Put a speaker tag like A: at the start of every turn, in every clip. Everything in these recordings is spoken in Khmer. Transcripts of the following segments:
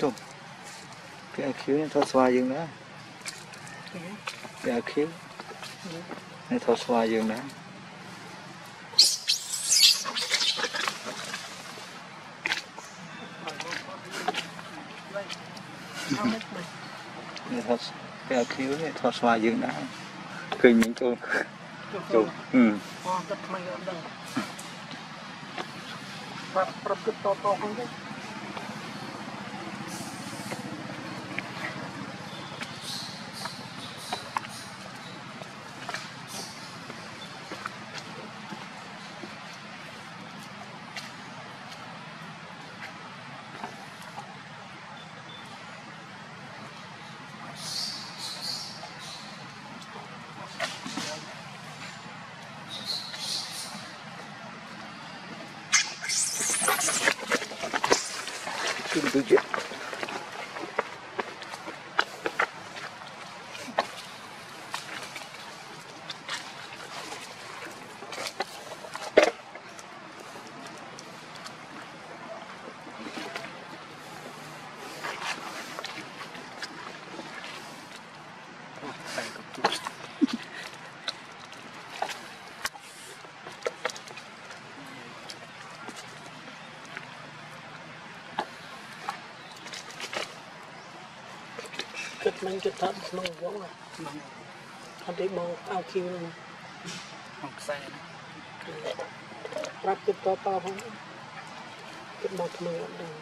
A: ទុំពីអាឃីវនេះថតស្វាយើងដែរពីអាឃីវនេះថតស្វាយើងដែរនេះថតពីអាឃីវនេះថតស្វាយើងដែរឃើញមិញចូលចូលហឹម
B: អស់ទឹកថ្មីអត់ដឹងប្រាប់ប្រាប់គិតតតហ្នឹងទៅ
A: គឺ
B: គិតមិនគិតថាក្នុងវងហ្នឹងអត់ទេបងអោគីវហ្នឹង
A: ក្នុងខ្សែ
B: ប្រាប់គិតតតផងគិតមកថ្មីអត់ដឹង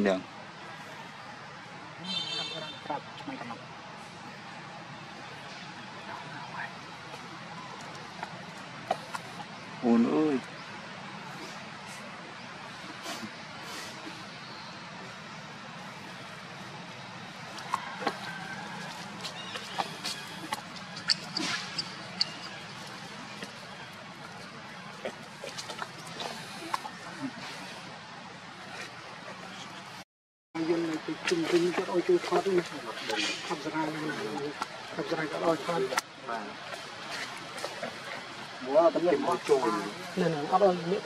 A: មិនដឹង
B: ប្រាប់ថ្មីកំណត់
A: អូនអើយ
B: យើងនៅទៅជុំវិញគាត់ឲ្យជួយថតនេះខំស្រាយ ខំស្រាយគាត់ឲ្យថត
A: មកតែមកចូល
B: ណែណែអត់ឲ្យអ្នក